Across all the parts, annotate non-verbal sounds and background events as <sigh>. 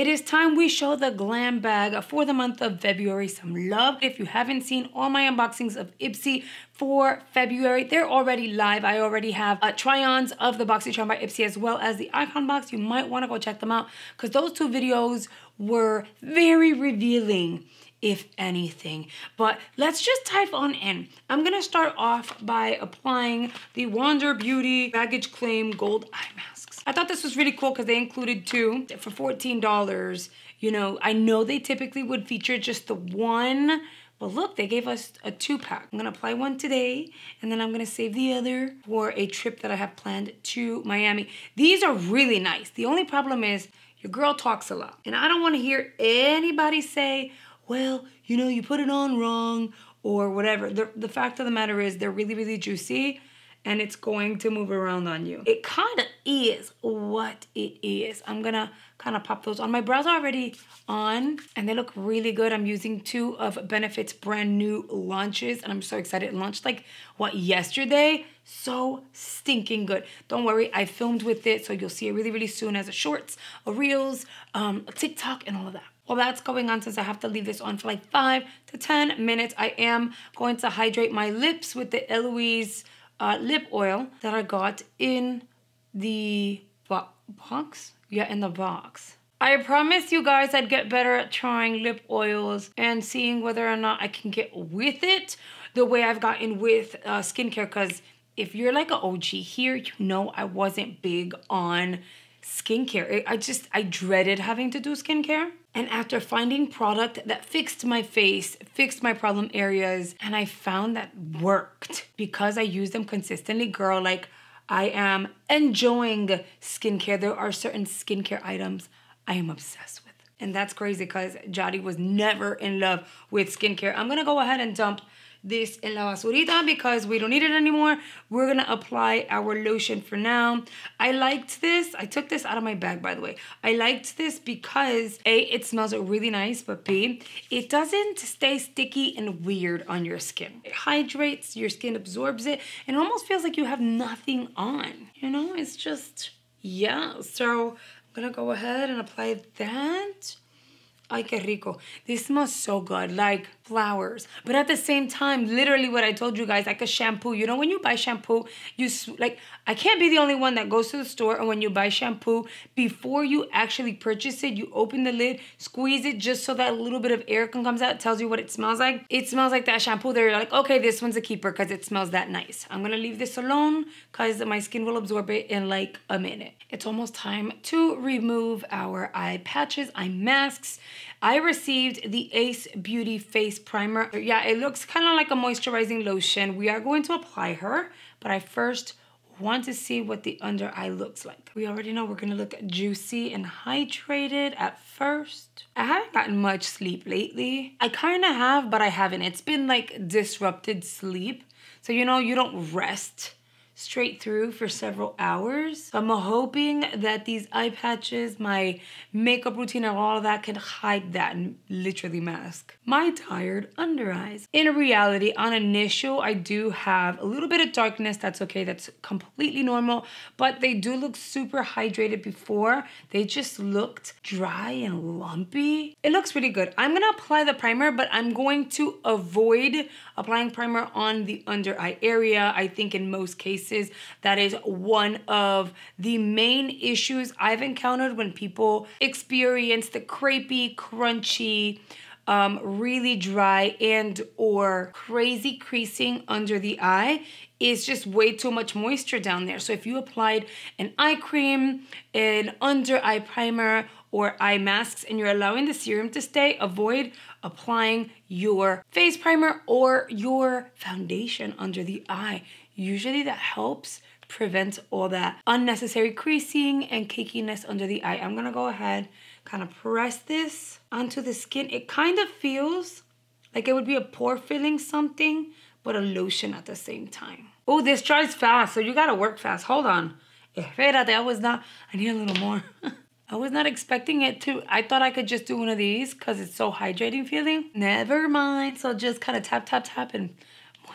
it is time we show the glam bag for the month of February some love. If you haven't seen all my unboxings of Ipsy for February, they're already live. I already have uh, try-ons of the BoxyCharm by Ipsy as well as the Icon Box. You might want to go check them out because those two videos were very revealing if anything. But let's just dive on in. I'm gonna start off by applying the Wander Beauty Baggage Claim Gold Eye Masks. I thought this was really cool because they included two for $14. You know, I know they typically would feature just the one, but look, they gave us a two pack. I'm gonna apply one today and then I'm gonna save the other for a trip that I have planned to Miami. These are really nice. The only problem is your girl talks a lot. And I don't wanna hear anybody say, well, you know, you put it on wrong or whatever. The, the fact of the matter is they're really, really juicy and it's going to move around on you. It kind of is what it is. I'm gonna kind of pop those on. My brows are already on and they look really good. I'm using two of Benefit's brand new launches and I'm so excited. It launched like, what, yesterday? So stinking good. Don't worry, I filmed with it so you'll see it really, really soon as a shorts, a reels, um, a TikTok and all of that. While that's going on, since I have to leave this on for like five to 10 minutes, I am going to hydrate my lips with the Eloise uh, lip oil that I got in the bo box. Yeah, in the box. I promise you guys I'd get better at trying lip oils and seeing whether or not I can get with it the way I've gotten with uh, skincare. Because if you're like an OG here, you know I wasn't big on skincare. I just, I dreaded having to do skincare. And after finding product that fixed my face, fixed my problem areas, and I found that worked because I use them consistently, girl, like I am enjoying skincare. There are certain skincare items I am obsessed with. And that's crazy because Yari was never in love with skincare. I'm gonna go ahead and dump this in la basurita because we don't need it anymore. We're gonna apply our lotion for now. I liked this. I took this out of my bag, by the way. I liked this because A, it smells really nice, but B, it doesn't stay sticky and weird on your skin. It hydrates, your skin absorbs it, and it almost feels like you have nothing on. You know, it's just, yeah. So I'm gonna go ahead and apply that. Ay, qué rico. This smells so good, like flowers. But at the same time, literally what I told you guys, like a shampoo. You know, when you buy shampoo, you like, I can't be the only one that goes to the store and when you buy shampoo, before you actually purchase it, you open the lid, squeeze it just so that a little bit of air can comes out, tells you what it smells like. It smells like that shampoo there. You're like, okay, this one's a keeper because it smells that nice. I'm gonna leave this alone because my skin will absorb it in like a minute. It's almost time to remove our eye patches, eye masks. I received the Ace Beauty Face Primer. Yeah, it looks kind of like a moisturizing lotion. We are going to apply her, but I first want to see what the under eye looks like. We already know we're gonna look juicy and hydrated at first. I haven't gotten much sleep lately. I kind of have, but I haven't. It's been like disrupted sleep. So, you know, you don't rest straight through for several hours. I'm hoping that these eye patches, my makeup routine and all of that can hide that and literally mask my tired under eyes. In reality, on initial, I do have a little bit of darkness. That's okay. That's completely normal. But they do look super hydrated before. They just looked dry and lumpy. It looks pretty good. I'm to apply the primer, but I'm going to avoid applying primer on the under eye area. I think in most cases, cases, that is one of the main issues I've encountered when people experience the crepey, crunchy, um, really dry and or crazy creasing under the eye is just way too much moisture down there. So if you applied an eye cream, an under eye primer, or eye masks and you're allowing the serum to stay, avoid applying your face primer or your foundation under the eye. Usually that helps prevent all that unnecessary creasing and cakiness under the eye. I'm gonna go ahead, kind of press this onto the skin. It kind of feels like it would be a pore filling something, but a lotion at the same time. Oh, this dries fast, so you gotta work fast. Hold on. Espérate, I was not, I need a little more. <laughs> I was not expecting it to. I thought I could just do one of these because it's so hydrating feeling. Never mind. So just kind of tap, tap, tap and All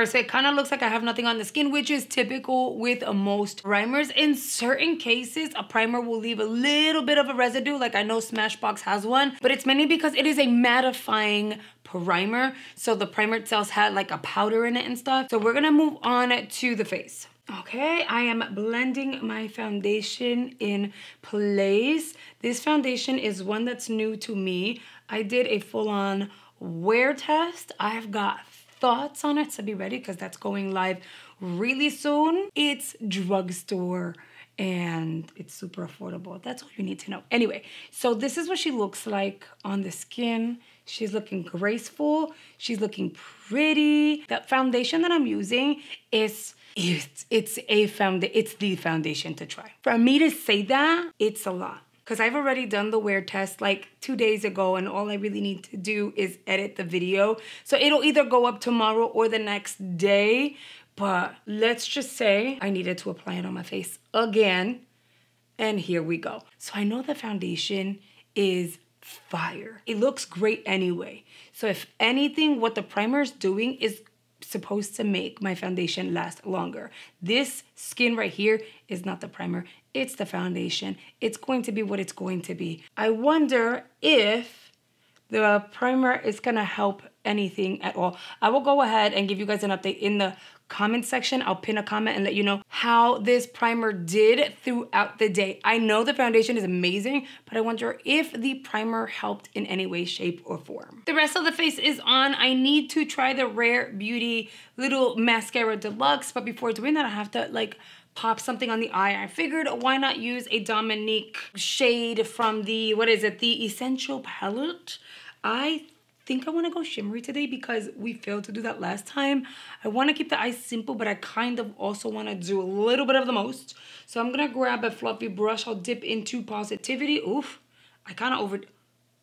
right, so it kind of looks like I have nothing on the skin, which is typical with most primers. In certain cases, a primer will leave a little bit of a residue, like I know Smashbox has one, but it's mainly because it is a mattifying primer. So the primer itself had like a powder in it and stuff. So we're gonna move on to the face. Okay, I am blending my foundation in place. This foundation is one that's new to me. I did a full-on wear test. I've got thoughts on it, so be ready because that's going live really soon. It's drugstore and it's super affordable. That's all you need to know. Anyway, so this is what she looks like on the skin. She's looking graceful. She's looking pretty. That foundation that I'm using is it's it's a found it's the foundation to try. For me to say that, it's a lot. Because I've already done the wear test like two days ago, and all I really need to do is edit the video. So it'll either go up tomorrow or the next day. But let's just say I needed to apply it on my face again. And here we go. So I know the foundation is fire. It looks great anyway. So if anything, what the primer is doing is supposed to make my foundation last longer. This skin right here is not the primer, it's the foundation. It's going to be what it's going to be. I wonder if the primer is gonna help anything at all. I will go ahead and give you guys an update in the comment section. I'll pin a comment and let you know how this primer did throughout the day. I know the foundation is amazing, but I wonder if the primer helped in any way, shape, or form. The rest of the face is on. I need to try the Rare Beauty little mascara deluxe, but before doing that, I have to like pop something on the eye. I figured why not use a Dominique shade from the, what is it, the Essential Palette. I think I want to go shimmery today because we failed to do that last time. I want to keep the eyes simple, but I kind of also want to do a little bit of the most. So I'm going to grab a fluffy brush. I'll dip into positivity. Oof, I kind of over...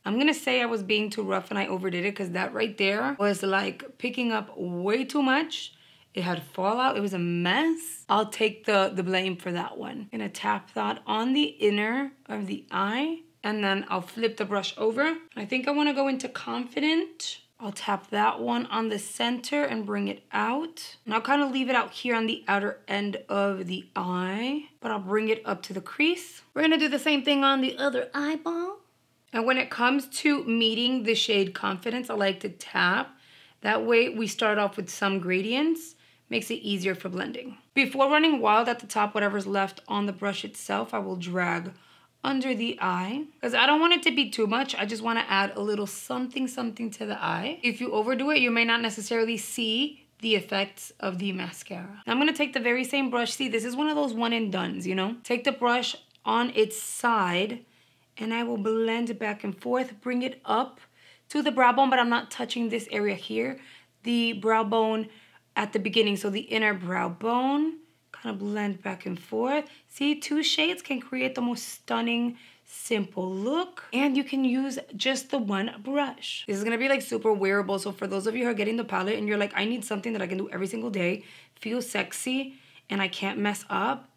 I'm going to say I was being too rough and I overdid it because that right there was like picking up way too much. It had fallout. It was a mess. I'll take the, the blame for that one. Going to tap that on the inner of the eye and then I'll flip the brush over. I think I wanna go into Confident. I'll tap that one on the center and bring it out. And I'll kind of leave it out here on the outer end of the eye, but I'll bring it up to the crease. We're gonna do the same thing on the other eyeball. And when it comes to meeting the shade Confidence, I like to tap. That way we start off with some gradients, makes it easier for blending. Before running wild at the top, whatever's left on the brush itself, I will drag under the eye because I don't want it to be too much. I just want to add a little something something to the eye. If you overdo it, you may not necessarily see the effects of the mascara. I'm going to take the very same brush. See, this is one of those one and dones, you know? Take the brush on its side and I will blend it back and forth, bring it up to the brow bone, but I'm not touching this area here. The brow bone at the beginning, so the inner brow bone kind of blend back and forth. See, two shades can create the most stunning, simple look. And you can use just the one brush. This is gonna be like super wearable. So for those of you who are getting the palette and you're like, I need something that I can do every single day, feel sexy, and I can't mess up,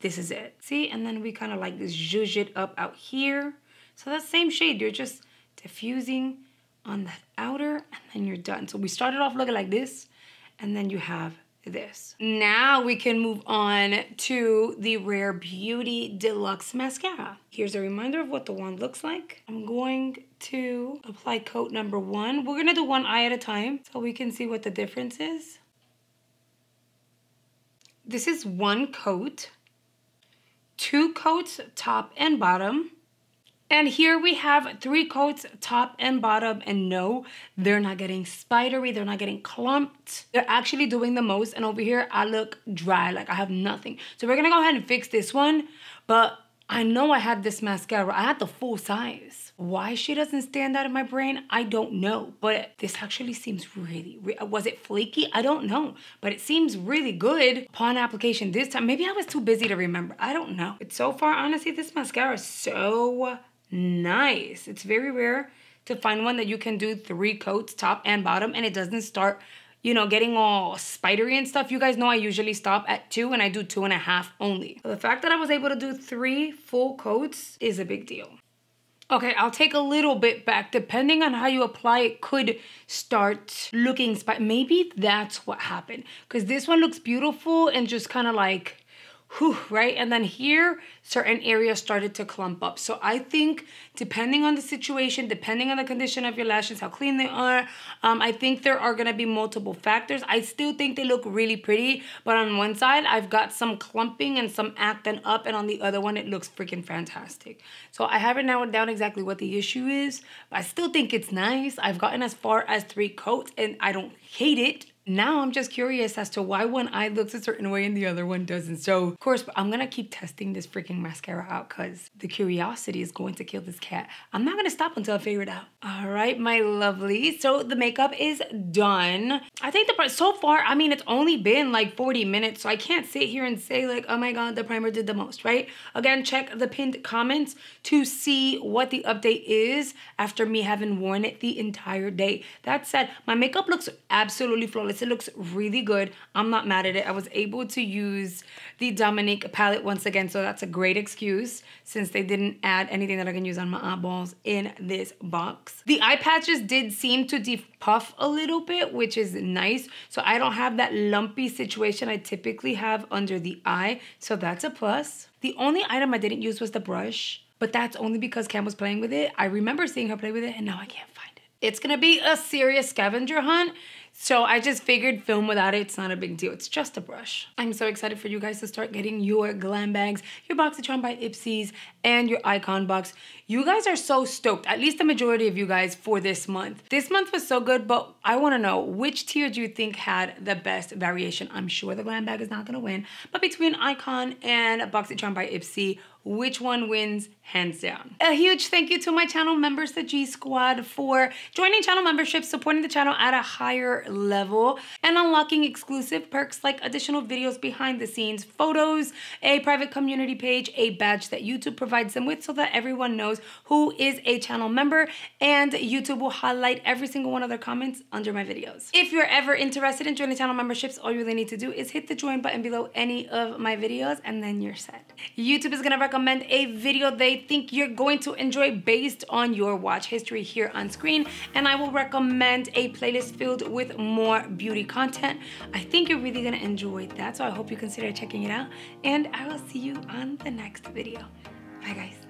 this is it. See, and then we kind of like zhuzh it up out here. So that same shade, you're just diffusing on that outer and then you're done. So we started off looking like this and then you have this. Now we can move on to the Rare Beauty Deluxe Mascara. Here's a reminder of what the wand looks like. I'm going to apply coat number one. We're gonna do one eye at a time so we can see what the difference is. This is one coat, two coats top and bottom. And here we have three coats, top and bottom, and no, they're not getting spidery, they're not getting clumped. They're actually doing the most, and over here, I look dry, like I have nothing. So we're gonna go ahead and fix this one, but I know I had this mascara, I had the full size. Why she doesn't stand out in my brain, I don't know. But this actually seems really, was it flaky? I don't know. But it seems really good upon application this time. Maybe I was too busy to remember. I don't know. But so far, honestly, this mascara is so nice. It's very rare to find one that you can do three coats, top and bottom, and it doesn't start, you know, getting all spidery and stuff. You guys know I usually stop at two and I do two and a half only. The fact that I was able to do three full coats is a big deal. Okay, I'll take a little bit back. Depending on how you apply it, could start looking, maybe that's what happened. Because this one looks beautiful and just kind of like whew, right? And then here, certain areas started to clump up. So I think depending on the situation, depending on the condition of your lashes, how clean they are, um, I think there are gonna be multiple factors. I still think they look really pretty, but on one side, I've got some clumping and some acting up, and on the other one, it looks freaking fantastic. So I haven't narrowed down exactly what the issue is, but I still think it's nice. I've gotten as far as three coats, and I don't hate it. Now I'm just curious as to why one eye looks a certain way and the other one doesn't. So of course, I'm gonna keep testing this freaking mascara out because the curiosity is going to kill this cat. I'm not gonna stop until I figure it out. All right, my lovely. So the makeup is done. I think the so far, I mean, it's only been like 40 minutes, so I can't sit here and say like, oh my God, the primer did the most, right? Again, check the pinned comments to see what the update is after me having worn it the entire day. That said, my makeup looks absolutely flawless it looks really good. I'm not mad at it. I was able to use the Dominique palette once again, so that's a great excuse since they didn't add anything that I can use on my eyeballs in this box. The eye patches did seem to depuff a little bit, which is nice. So I don't have that lumpy situation I typically have under the eye, so that's a plus. The only item I didn't use was the brush, but that's only because Cam was playing with it. I remember seeing her play with it, and now I can't find it. It's gonna be a serious scavenger hunt. So I just figured film without it, it's not a big deal. It's just a brush. I'm so excited for you guys to start getting your glam bags, your BoxyCharm by Ipsy's, and your Icon box. You guys are so stoked, at least the majority of you guys, for this month. This month was so good, but I wanna know, which tier do you think had the best variation? I'm sure the glam bag is not gonna win, but between Icon and BoxyCharm by Ipsy, which one wins hands down. A huge thank you to my channel members, the G Squad, for joining channel memberships, supporting the channel at a higher level, and unlocking exclusive perks like additional videos behind the scenes, photos, a private community page, a badge that YouTube provides them with so that everyone knows who is a channel member, and YouTube will highlight every single one of their comments under my videos. If you're ever interested in joining channel memberships, all you really need to do is hit the join button below any of my videos, and then you're set. YouTube is gonna recommend recommend a video they think you're going to enjoy based on your watch history here on screen. And I will recommend a playlist filled with more beauty content. I think you're really gonna enjoy that. So I hope you consider checking it out. And I will see you on the next video. Bye guys.